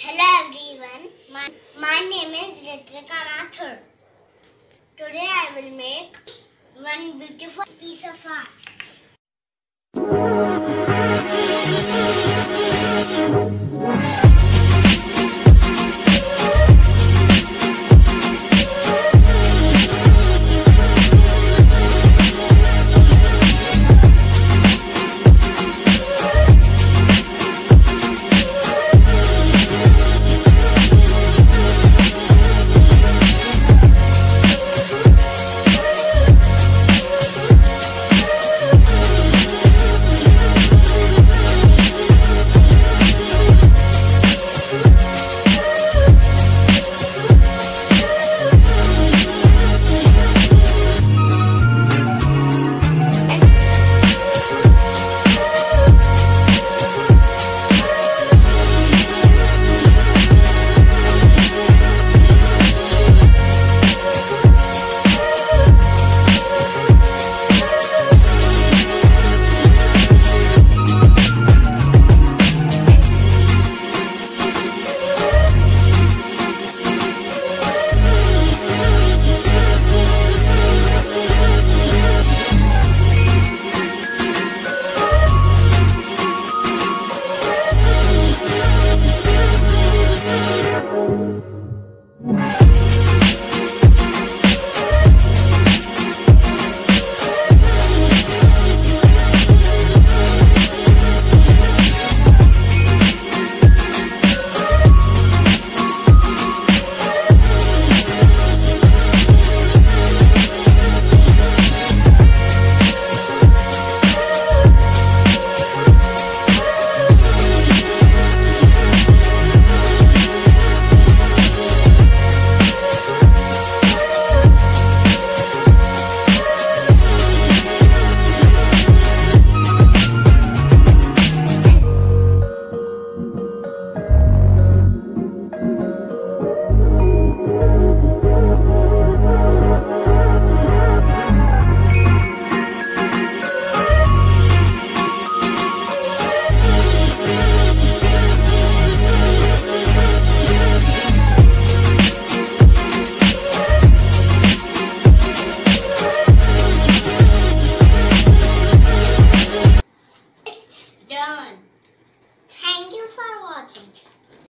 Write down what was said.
Hello everyone, my, my name is Ritvika Mathur. Today I will make one beautiful piece of art.